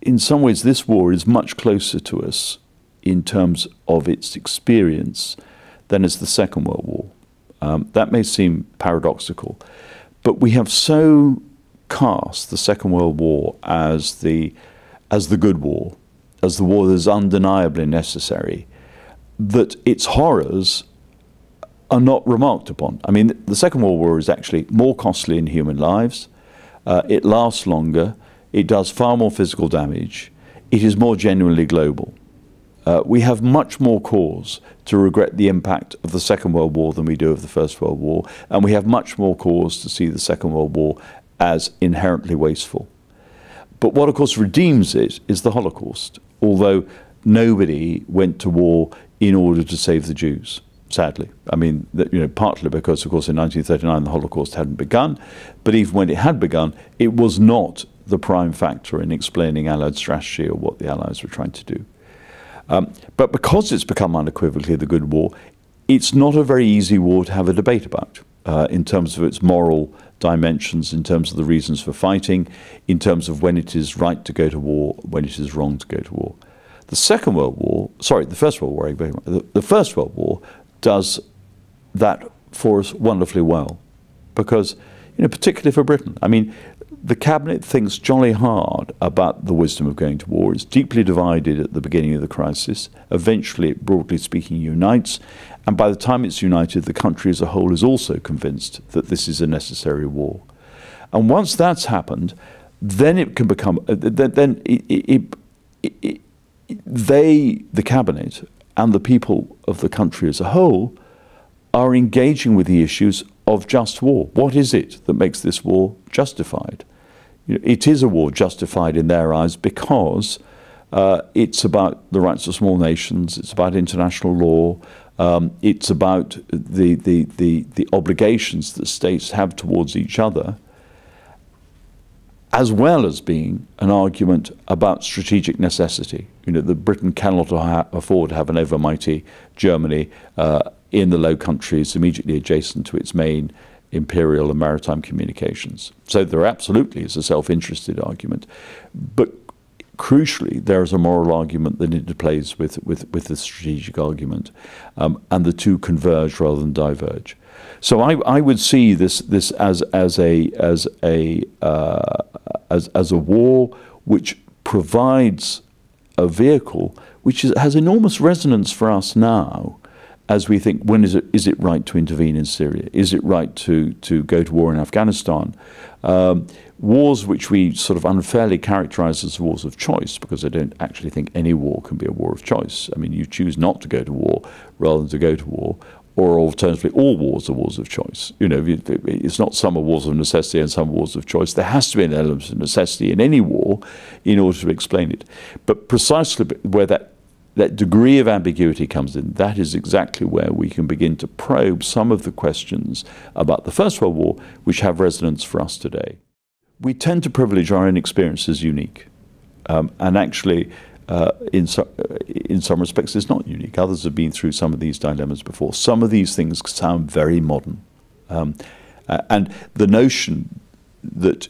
in some ways, this war is much closer to us in terms of its experience than is the Second World War. Um, that may seem paradoxical, but we have so cast the Second World War as the as the good war, as the war that is undeniably necessary, that its horrors are not remarked upon. I mean, the Second World War is actually more costly in human lives. Uh, it lasts longer. It does far more physical damage. It is more genuinely global. Uh, we have much more cause to regret the impact of the Second World War than we do of the First World War, and we have much more cause to see the Second World War as inherently wasteful. But what, of course, redeems it is the Holocaust, although nobody went to war in order to save the Jews sadly. I mean, you know, partly because, of course, in 1939 the Holocaust hadn't begun, but even when it had begun, it was not the prime factor in explaining Allied strategy or what the Allies were trying to do. Um, but because it's become unequivocally the good war, it's not a very easy war to have a debate about uh, in terms of its moral dimensions, in terms of the reasons for fighting, in terms of when it is right to go to war, when it is wrong to go to war. The Second World War, sorry, the First World War, the, the First World War does that for us wonderfully well. Because, you know, particularly for Britain, I mean, the cabinet thinks jolly hard about the wisdom of going to war. It's deeply divided at the beginning of the crisis. Eventually, it, broadly speaking, unites. And by the time it's united, the country as a whole is also convinced that this is a necessary war. And once that's happened, then it can become, uh, then it, it, it, they, the cabinet, and the people of the country as a whole are engaging with the issues of just war. What is it that makes this war justified? It is a war justified in their eyes because uh, it's about the rights of small nations, it's about international law, um, it's about the, the, the, the obligations that states have towards each other as well as being an argument about strategic necessity. You know, that Britain cannot afford to have an overmighty Germany uh, in the Low Countries immediately adjacent to its main imperial and maritime communications. So there absolutely is a self-interested argument, but crucially, there is a moral argument that interplays with, with, with the strategic argument, um, and the two converge rather than diverge. So I, I would see this this as as a as a uh, as as a war which provides a vehicle which is, has enormous resonance for us now as we think when is it is it right to intervene in Syria? Is it right to to go to war in Afghanistan? Um, wars which we sort of unfairly characterize as wars of choice because I don't actually think any war can be a war of choice. I mean, you choose not to go to war rather than to go to war, or alternatively, all wars are wars of choice. You know, it's not some are wars of necessity and some wars of choice. There has to be an element of necessity in any war in order to explain it. But precisely where that that degree of ambiguity comes in, that is exactly where we can begin to probe some of the questions about the First World War which have resonance for us today. We tend to privilege our own experience as unique. Um, and actually, uh, in, so, uh, in some respects, it's not unique. Others have been through some of these dilemmas before. Some of these things sound very modern. Um, uh, and the notion that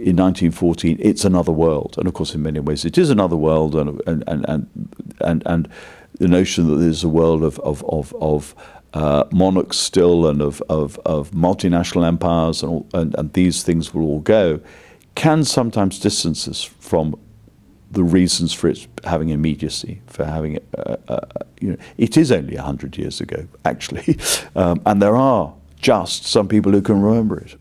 in 1914 it's another world, and of course, in many ways, it is another world, and, and, and, and, and, the notion that there's a world of, of, of, of uh, monarchs still and of, of, of multinational empires and, all, and, and these things will all go can sometimes distance us from the reasons for its having immediacy, for having it, uh, uh, you know, it is only 100 years ago, actually, um, and there are just some people who can remember it.